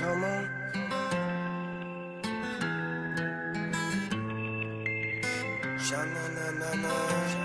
Come on. Someday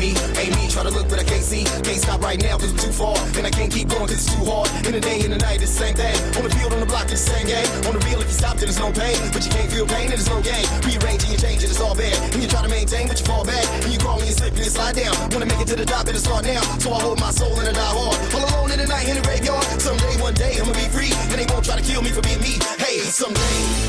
me, ain't me. Try to look, but I can't see. Can't stop right now, cause I'm too far. And I can't keep going, cause it's too hard. In the day, in the night, it's the same thing. On the field, on the block, it's the same game. On the real, if you stop, then there's no pain. But you can't feel pain, then there's no gain. Rearranging, you change it, it's all bad. And you try to maintain, but you fall back. And you crawl and you slip and you slide down. Wanna make it to the top, and it's hard now. So I hold my soul and I die hard. All alone in the night, in the graveyard. Someday, one day, I'ma be free. And they won't try to kill me for being me. Hey, someday.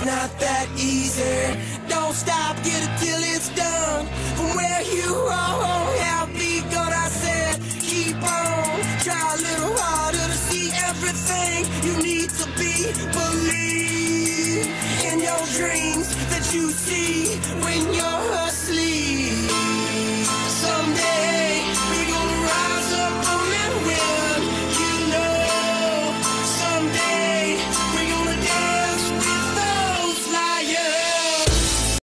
It's not that easy. Don't stop, get it till it's done. From where you are, how be good I said, keep on. Try a little harder to see everything you need to be. Believe in your dreams that you see when you